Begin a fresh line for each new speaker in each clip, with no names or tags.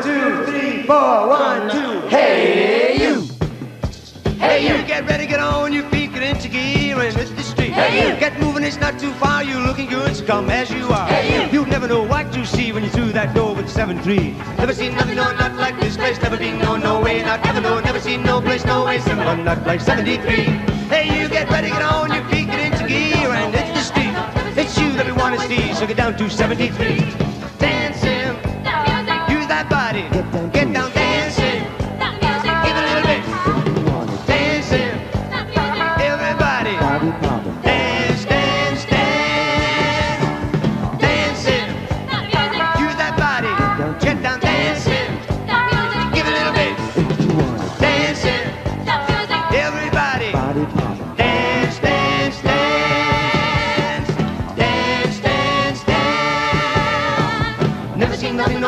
One, two, three, four, one, two. Hey, you. Hey, you. Get ready, get on your feet, get into gear and hit the street. Hey, you. Get moving, it's not too far. You're looking good, so come as you are. Hey, you. You never know what you see when you through that door with 7-3. Never seen nothing, no, not like this place. Never been, no, no way, not ever, no. Never seen no place, no way, similar, not like 73. Hey, you get ready, get on your feet, get into gear and hit the street. It's you that we want to see, so get down to 73.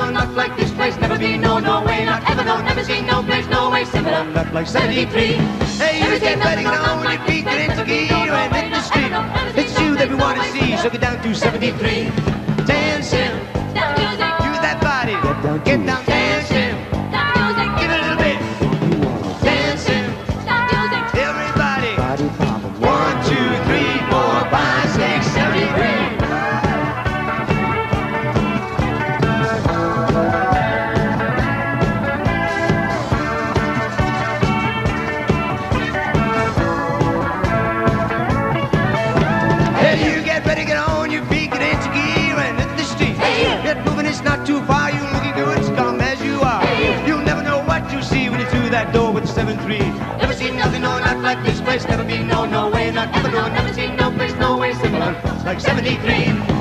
No, not like this place. Never been, no, no way, not ever, no. Never seen no place, no way, similar, not like 73. Hey, you get get on your feet, get into gear and hit the street. It's you that we want to see, so get down to 73. Dancing, use that body, get nothing, no, not like this place. Never been, no, no way, not ever, no, never seen no place, no way similar. Like 73.